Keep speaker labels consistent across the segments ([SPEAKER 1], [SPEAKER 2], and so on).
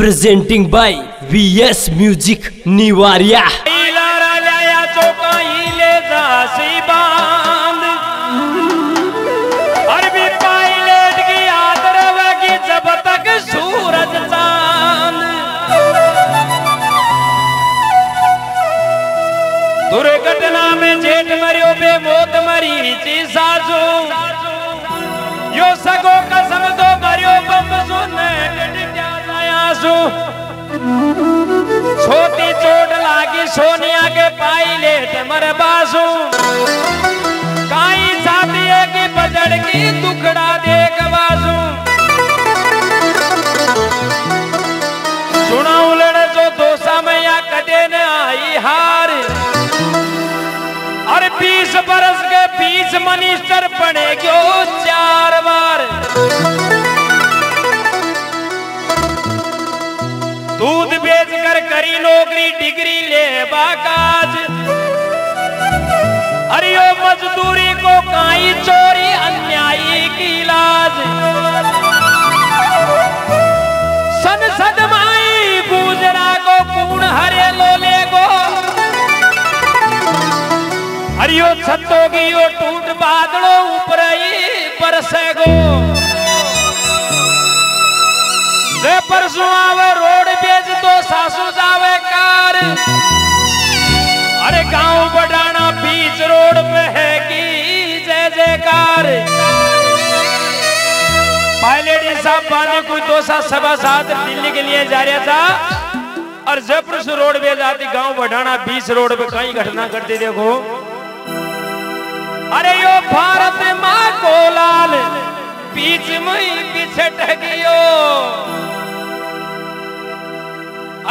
[SPEAKER 1] presenting by VS Music Niwaria.
[SPEAKER 2] अरबी pilot की आदर होगी जब तक सूरज चाँद दुर्घटना में जेठ मरियो बे मौत मरी ची सासू यो सगो कसम तो मरियो बम सुन आँसू छोटी चोट लागी सोनिया के पायलट मर बासू काई बजड़ की दुखड़ा देख बाजू। सुना उलड़ जो दोसा में या कदे न आई हार। और बीस बरस के बीस मनिस्टर बने गयो चार बार? बेच कर करी नौकरी, डिग्री ले बाकाज। अरे मजदूरी को काई चोरी, अन्यायी की इलाज संसद माई गुजरा को कूण हरे लोले को। अरे छतो की ओ टूट बादलो ऊपर जावे कार। अरे गाँव बढ़ाना बीच रोड पे है की जय जयकार। पायलट साहब, पाने कुछ दो सा सभा साथ दिल्ली के लिए जा रहा था। और जयपुर से रोड पे जाती गाँव बढ़ाना बीच रोड पे कई घटना करती देखो। अरे यो भारत माँ को लाल बीच में ही बिछट गयो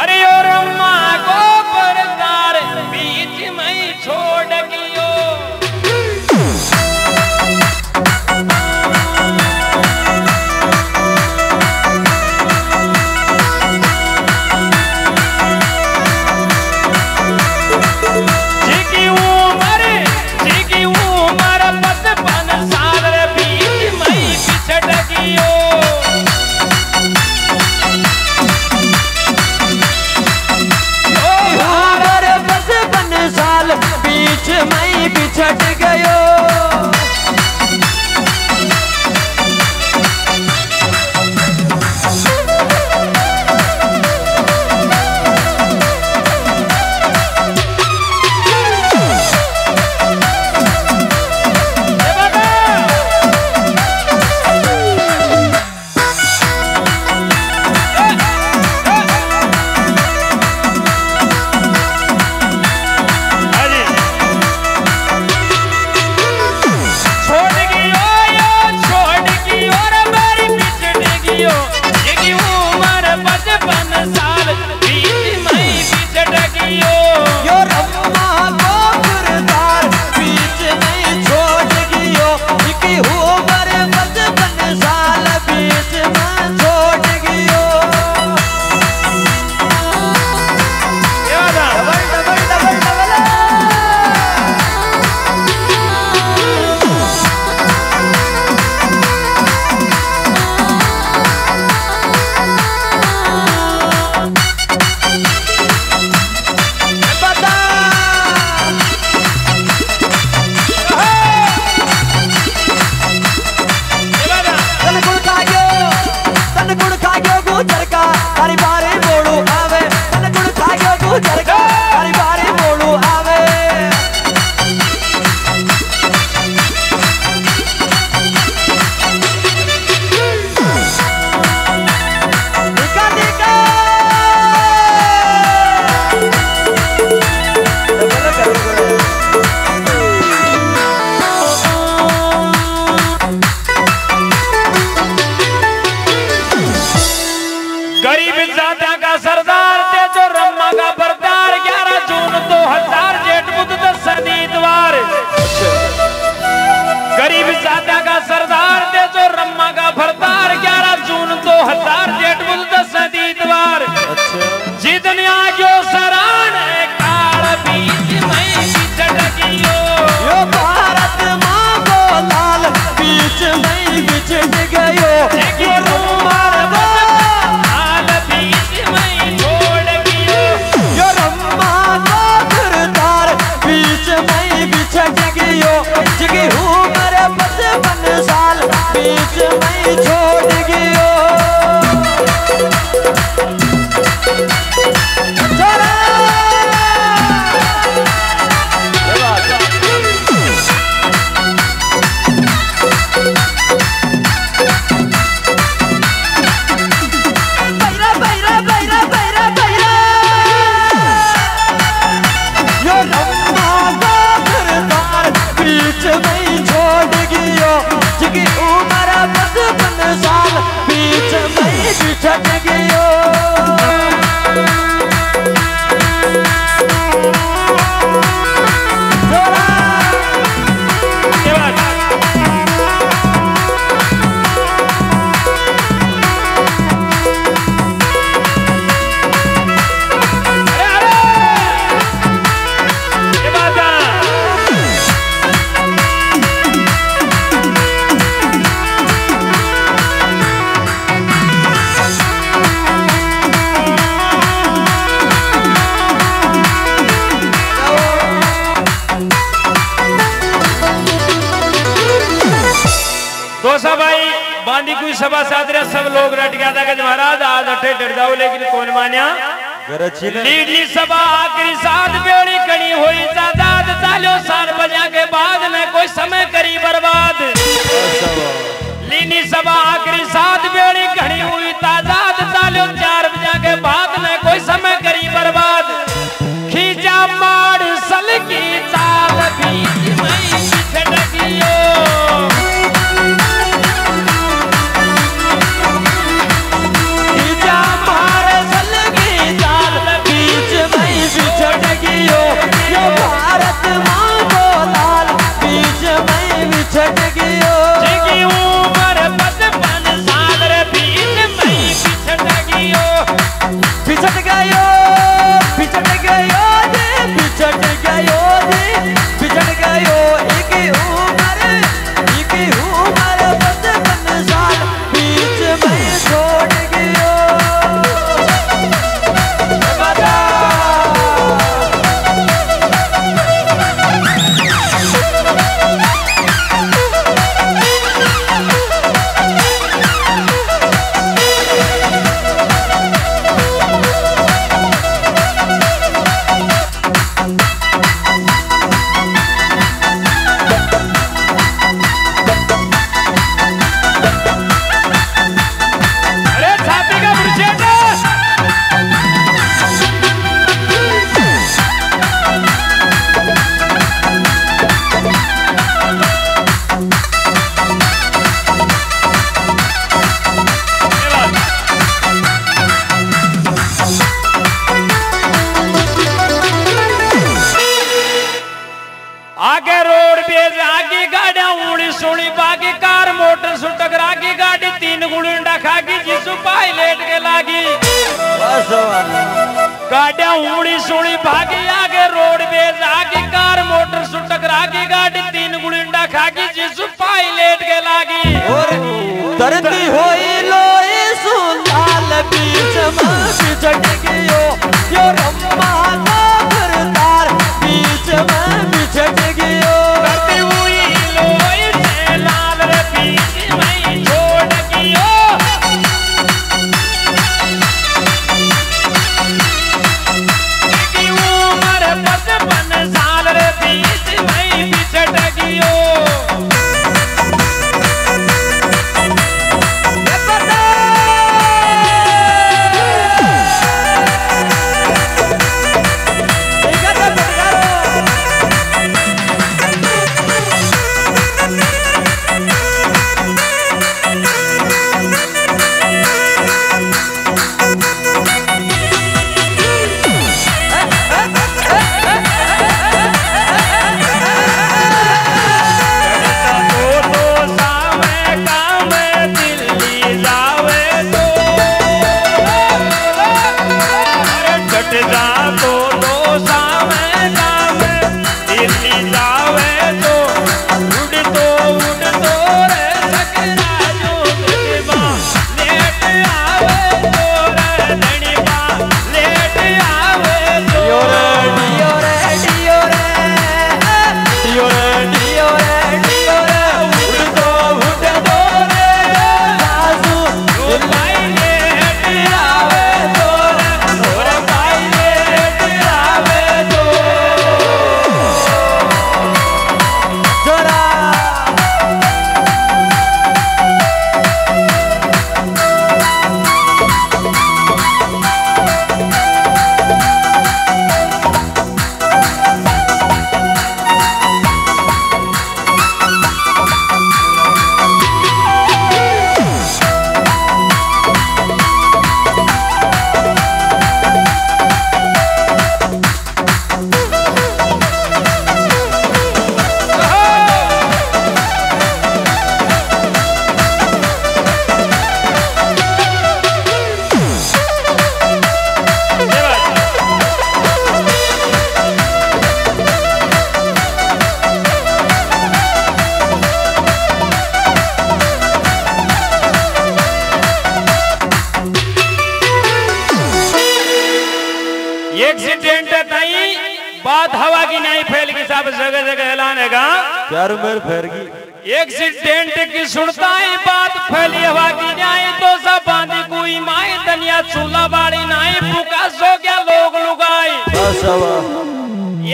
[SPEAKER 2] अरे और रम्मा को परदार बीच में छोड़ गियो बांधी कोई सभा साधरा सब लोग रट गया था कि महाराज आज तो अठे डर जाओ लेकिन कौन मान्या? लीडली सभा आखिरी साथ बेड़ी कड़ी हुई जादाद चालो साल बजा के बाद में कोई समय करी बर्बाद। लीनी सभा आखिरी भागी आगे रोडवेज़ आगे कार, मोटर सुटक रागी, गाड़ी तीन गुलिंडा खागी के जिसु पाई लेट के लागी।
[SPEAKER 3] और दर्दी हो लोई
[SPEAKER 2] सु लाल बीच में बिछड़ गयो योर रम्मा बात हवा की नहीं फैलगी साहब जगह जगह ऐलान का
[SPEAKER 3] प्यार मेर फेरगी
[SPEAKER 2] एक्सीडेंट की सुनता है बात फैली हवा की न्याय तो सब बांधी कोई माए तनिया चूल्हा बाड़ी नाई पुका सो गया लोग लुगाई।
[SPEAKER 3] बस हवा।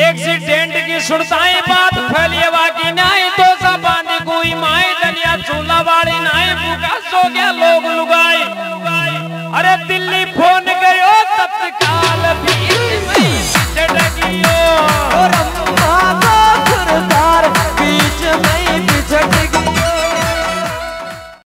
[SPEAKER 2] एक्सीडेंट की सुनता है बात फैली हवा की न्याय तो सब बांधी कोई माए तनिया चूल्हा बाड़ी नाई पुका सो गया